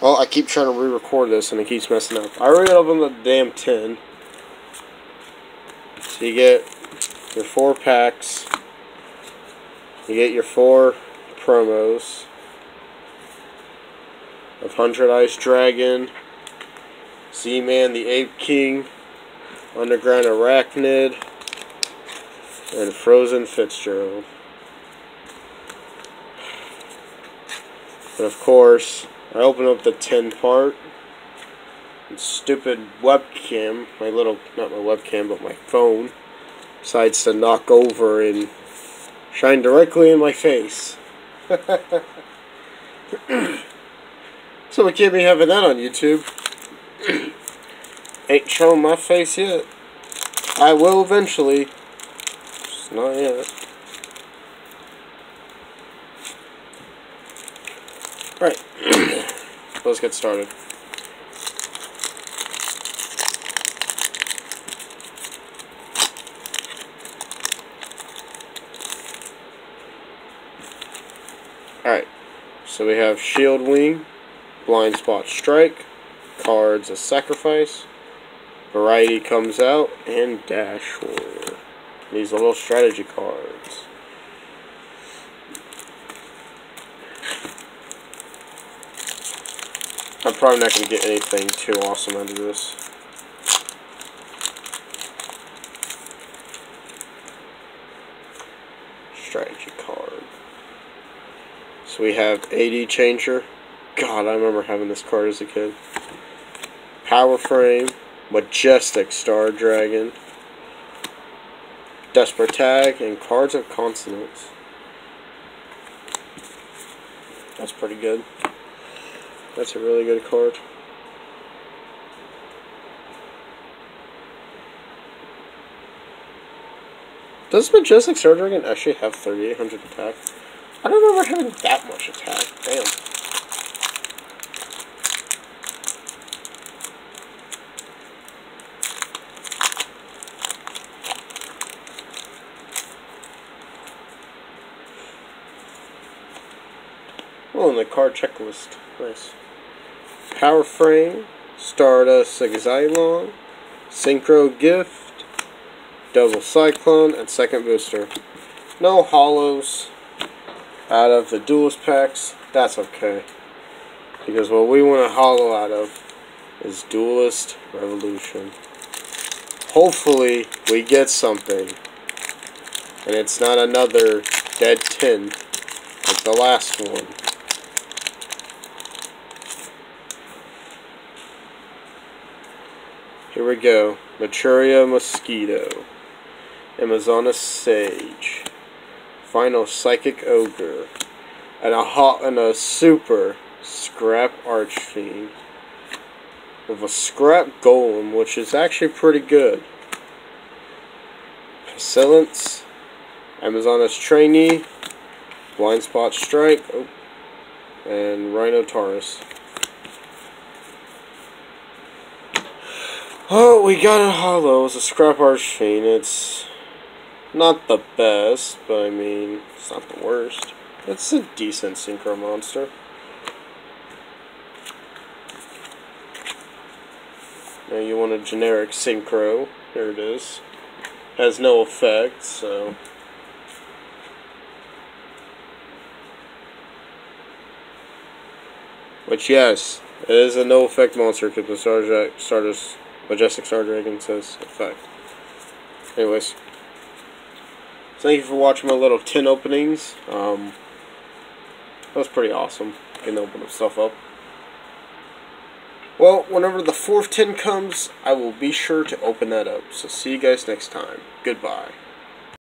Well, I keep trying to re-record this and it keeps messing up. I already opened the damn tin. So you get your four packs. You get your four promos of Hundred Eyes Dragon, Zeman the Ape King, Underground Arachnid, and Frozen Fitzgerald. And of course, I open up the tin part. And stupid webcam, my little, not my webcam, but my phone, decides to knock over and shine directly in my face. so we can't be having that on YouTube. Ain't showing my face yet. I will eventually. Just not yet. Right. Let's get started. Alright. So we have Shield Wing, Blind Spot Strike, cards a sacrifice, Variety comes out, and Dash War. These are little strategy cards. I'm probably not going to get anything too awesome out of this. Strategy card. So we have AD Changer. God, I remember having this card as a kid. Power Frame. Majestic Star Dragon. Desperate Tag. And Cards of Consonance. That's pretty good. That's a really good card. Does Majestic Dragon actually have 3800 attack? I don't remember having that much attack. Damn. Oh, and the card checklist. Nice. Power Frame, Stardust Exilon, Synchro Gift, Double Cyclone, and Second Booster. No hollows out of the Duelist packs. That's okay. Because what we want to hollow out of is Duelist Revolution. Hopefully, we get something. And it's not another dead tin like the last one. Here we go. Naturia Mosquito. Amazoness Sage. Final Psychic Ogre. And a hot and a super Scrap Archfiend. With a Scrap Golem, which is actually pretty good. Pestilence. Amazoness Trainee. Blind Spot Strike. Oh, and Rhino Taurus. Oh, we got it hollow. It's a scrap archfiend. It's not the best, but I mean, it's not the worst. It's a decent synchro monster. Now you want a generic synchro. Here it is. Has no effect, so. Which, yes, it is a no effect monster because the Stardust Majestic Star Dragon says effect. Anyways. Thank you for watching my little tin openings. Um, that was pretty awesome. Getting to open stuff up. Well, whenever the fourth tin comes, I will be sure to open that up. So see you guys next time. Goodbye.